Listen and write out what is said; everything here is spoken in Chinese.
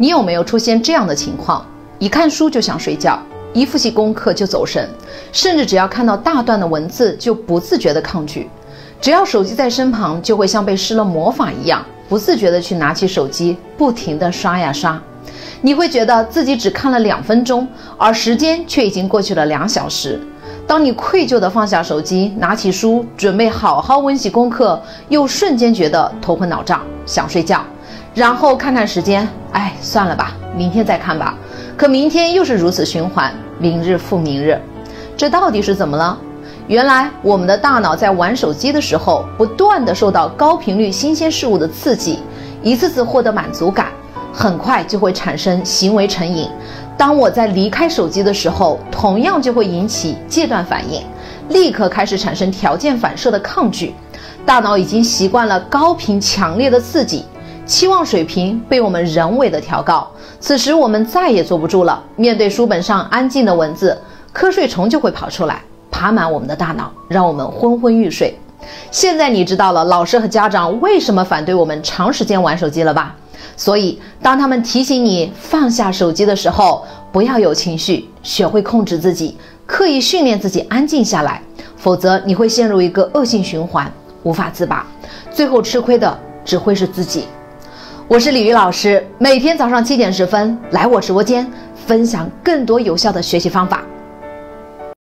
你有没有出现这样的情况？一看书就想睡觉，一复习功课就走神，甚至只要看到大段的文字就不自觉的抗拒。只要手机在身旁，就会像被施了魔法一样，不自觉的去拿起手机，不停的刷呀刷。你会觉得自己只看了两分钟，而时间却已经过去了两小时。当你愧疚的放下手机，拿起书，准备好好温习功课，又瞬间觉得头昏脑胀，想睡觉。然后看看时间，哎，算了吧，明天再看吧。可明天又是如此循环，明日复明日，这到底是怎么了？原来我们的大脑在玩手机的时候，不断地受到高频率新鲜事物的刺激，一次次获得满足感。很快就会产生行为成瘾。当我在离开手机的时候，同样就会引起戒断反应，立刻开始产生条件反射的抗拒。大脑已经习惯了高频强烈的刺激，期望水平被我们人为的调高。此时我们再也坐不住了，面对书本上安静的文字，瞌睡虫就会跑出来，爬满我们的大脑，让我们昏昏欲睡。现在你知道了老师和家长为什么反对我们长时间玩手机了吧？所以，当他们提醒你放下手机的时候，不要有情绪，学会控制自己，刻意训练自己安静下来，否则你会陷入一个恶性循环，无法自拔，最后吃亏的只会是自己。我是李玉老师，每天早上七点十分来我直播间，分享更多有效的学习方法。